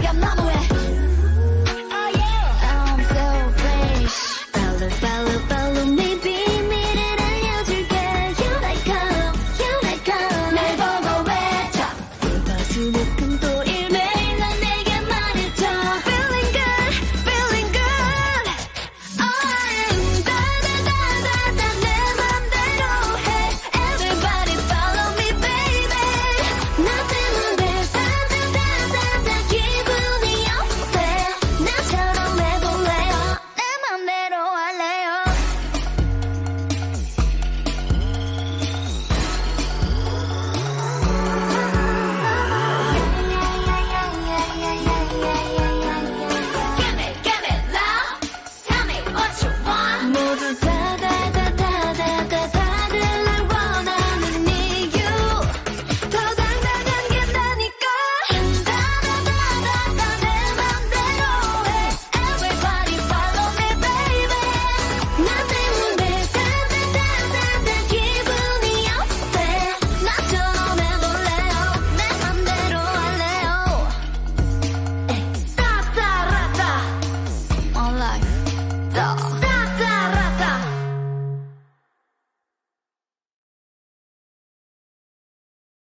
내가 마무리